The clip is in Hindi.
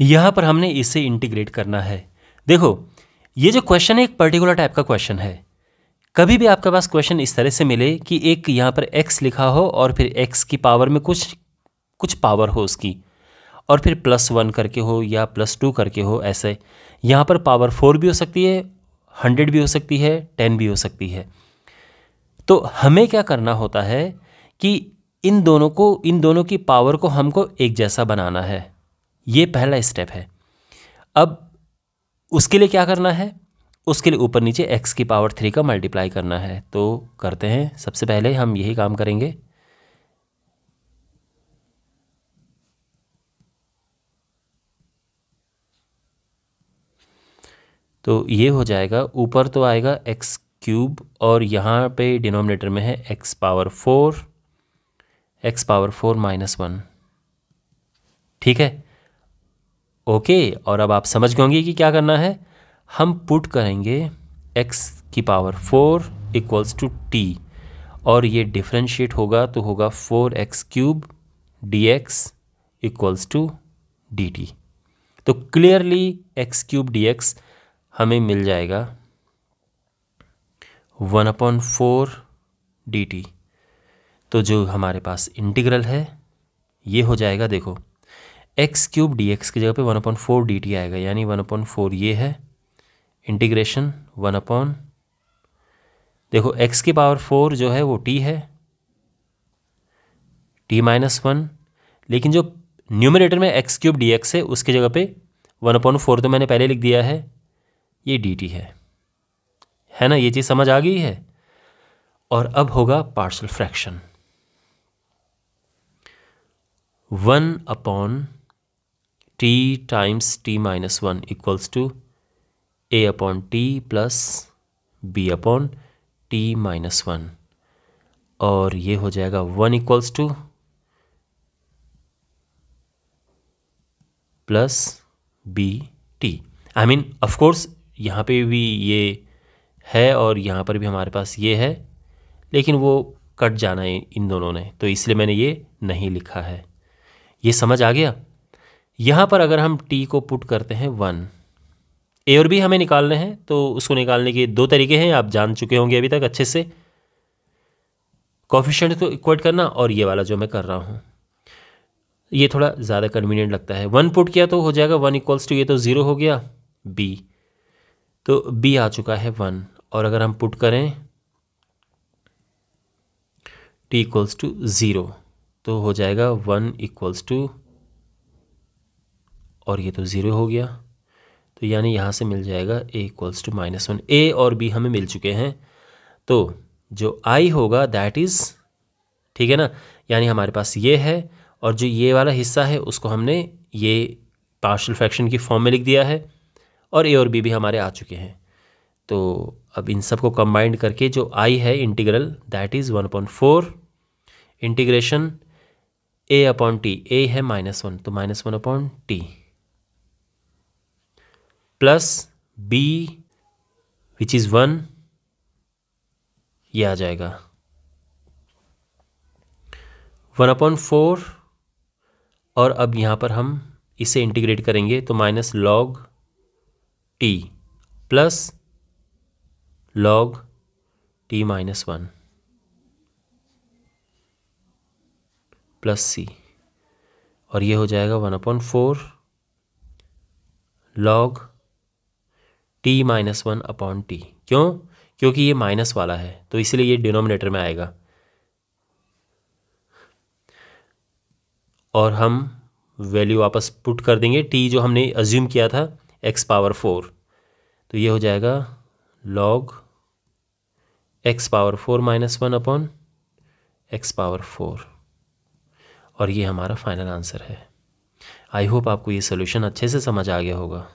यहाँ पर हमने इसे इंटीग्रेट करना है। देखो, ये जो क्वेश्चन है, एक पर्टिकुलर टाइप का क्वेश्चन है। कभी भी आपके पास क्वेश्चन इस तरह से मिले कि एक यहाँ पर एक्स लिखा हो और फिर एक्स की पावर में कुछ कुछ पावर हो उसकी, और फिर प्लस वन करके हो या प्लस टू करके हो, ऐसे। यहाँ पर पावर फोर भी हो सकती है हंड्रेड भी हो सकती है टेन भी हो सकती है। तो हमें क्या करना होता है कि इन दोनों को, इन दोनों की पावर को हमको एक जैसा बनाना है। ये पहला स्टेप है। अब उसके लिए क्या करना है? उसके लिए ऊपर नीचे एक्स की पावर थ्री का मल्टीप्लाई करना है। तो करते हैं, सबसे पहले हम यही काम करेंगे। तो ये हो जाएगा, ऊपर तो आएगा एक्स क्यूब और यहाँ पे डिनोमिनेटर में है x power four x power four minus one ठीक है? ओके, और अब आप समझ गए होंगे कि क्या करना है। हम पुट करेंगे एक्स की power four equals to t और ये डिफ्रेंशिएट होगा तो होगा four x cube d x equals to d t तो clearly x cube d x हमें मिल जाएगा one upon four d t तो जो हमारे पास इंटीग्रल है, ये हो जाएगा, देखो। एक्स क्यूब डी एक्स की जगह पे one upon four d t आएगा, यानी वन अपॉन फोर ये है। इंटीग्रेशन वन अपॉन, देखो एक्स की पावर फोर जो है वो टी है, टी माइनस वन, लेकिन जो न्यूमिनेटर में एक्स क्यूब डी एक्स है, उसकी जगह पे वन अपॉन फोर तो मैंने पहले लिख दिया है, ये डी टी है। है ना? ये चीज़ समझ आ गई है? और अब होगा partial fraction one upon t times t minus one equals to A upon t plus B upon t minus one और ये हो जाएगा one equals to plus B t I mean of course यहाँ पे भी ये है और यहाँ पर भी हमारे पास ये है, लेकिन वो कट जाना है इन दोनों ने तो इसलिए मैंने ये नहीं लिखा है। ये समझ आ गया? यहाँ पर अगर हम टी को पुट करते हैं वन ए और बी हमें निकालने हैं तो उसको निकालने के दो तरीके हैं, आप जान चुके होंगे अभी तक अच्छे से। कॉफिशेंट को इक्वेट करना और ये वाला जो मैं कर रहा हूँ। ये थोड़ा ज़्यादा कन्वीनियंट लगता है। वन पुट किया तो हो जाएगा वन इक्वल्स टू ये तो ज़ीरो हो गया बी तो बी आ चुका है वन और अगर हम पुट करें टी इक्वल्स टू ज़ीरो तो हो जाएगा वन इक्वल्स टू और ये तो ज़ीरो हो गया। तो यानी यहाँ से मिल जाएगा A equals to minus one A और बी हमें मिल चुके हैं। तो जो आई होगा दैट इज़ ठीक है ना? यानी हमारे पास ये है और जो ये वाला हिस्सा है, उसको हमने ये पार्शल फ्रैक्शन की फॉर्म में लिख दिया है और ए और बी भी हमारे आ चुके हैं। तो अब इन सबको कंबाइंड करके जो आई है integral that is one upon four integration A upon t A है माइनस वन तो minus one upon t plus B which is one, ये आ जाएगा। वन अपॉन फोर, और अब यहाँ पर हम इसे इंटीग्रेट करेंगे तो minus log t plus log t minus one plus C और ये हो जाएगा one upon four log t minus one upon t क्यों? क्योंकि ये माइनस वाला है तो इसलिए ये डिनोमिनेटर में आएगा। और हम वैल्यू वापस पुट कर देंगे। टी जो हमने अज्यूम किया था एक्स पावर फोर तो ये हो जाएगा log x power four minus one upon x power four और ये हमारा फाइनल आंसर है। आई होप आपको ये सोल्यूशन अच्छे से समझ आ गया होगा।